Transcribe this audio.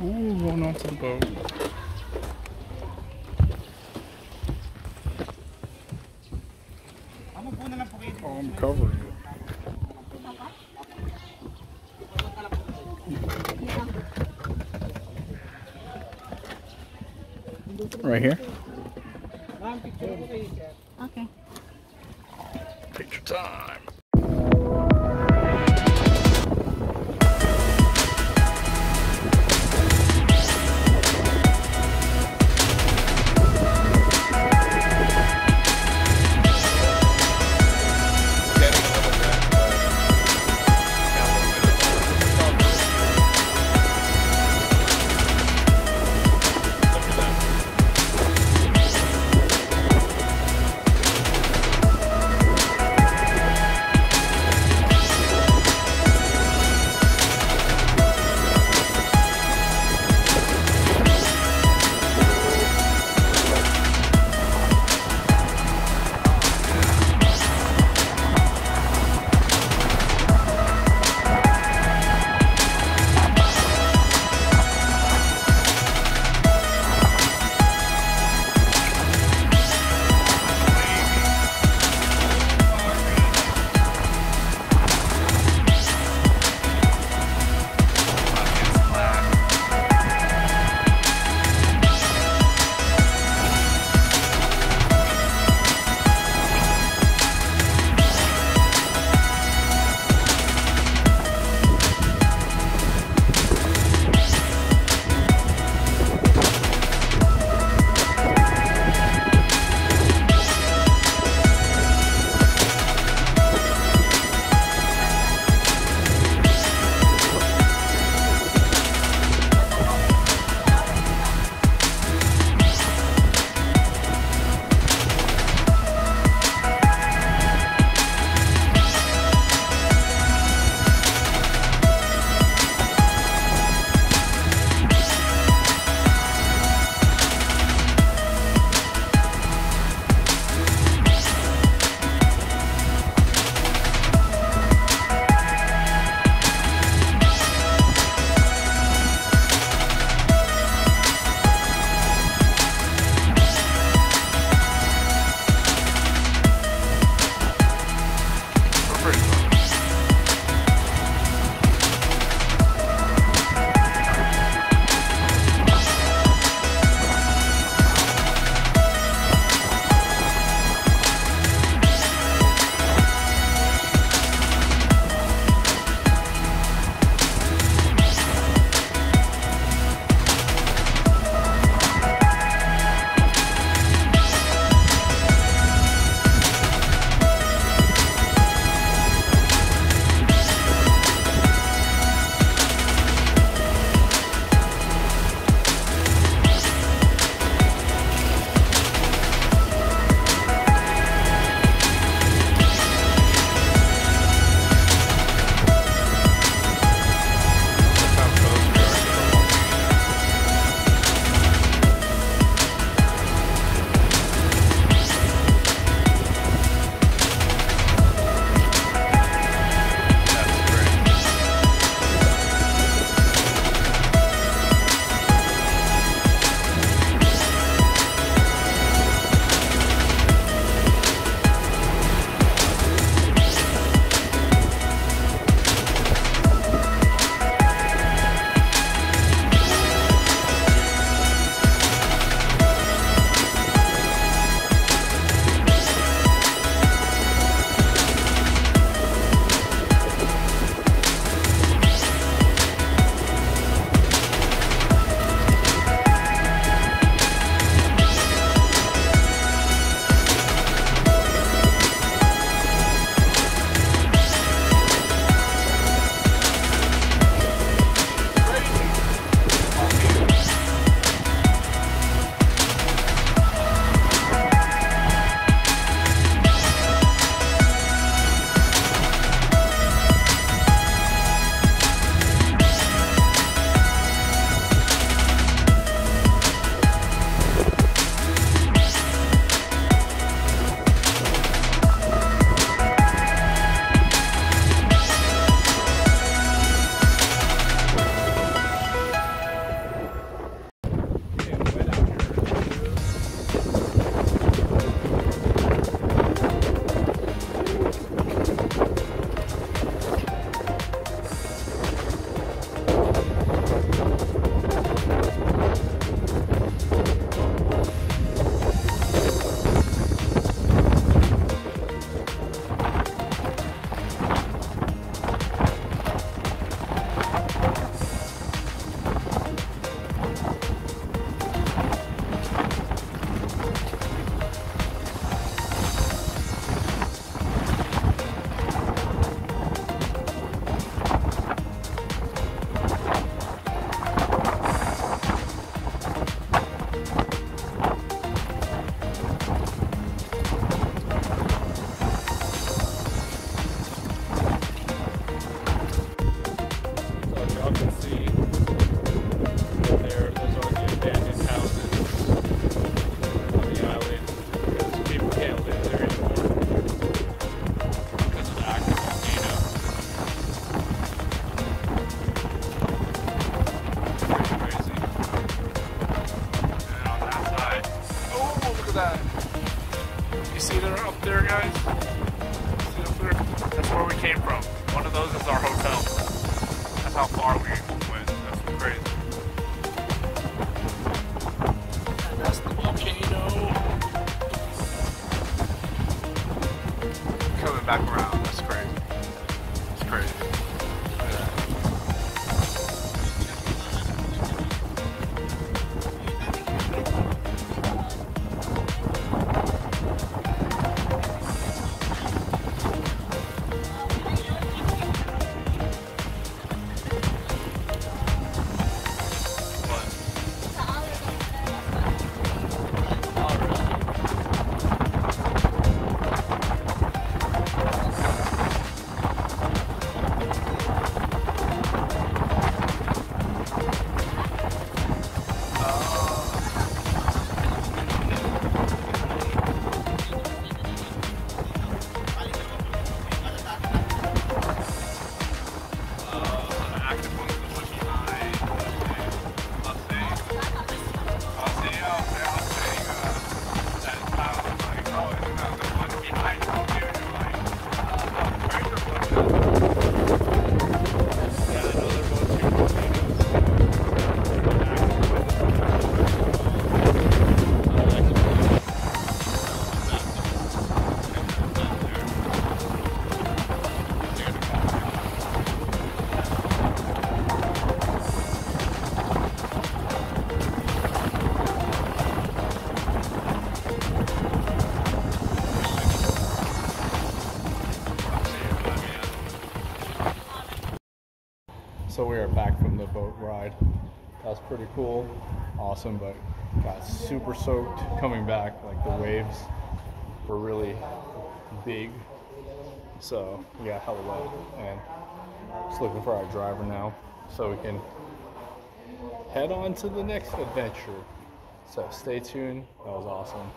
Ooh, going onto the boat. Oh, I'm covering it. Right here. Okay. Picture time. How far we went. That's crazy. That's the volcano. Coming back around. That's crazy. It's crazy. Active So we are back from the boat ride. That was pretty cool, awesome, but got super soaked coming back. Like the waves were really big, so we got hella wet. And just looking for our driver now, so we can head on to the next adventure. So stay tuned. That was awesome.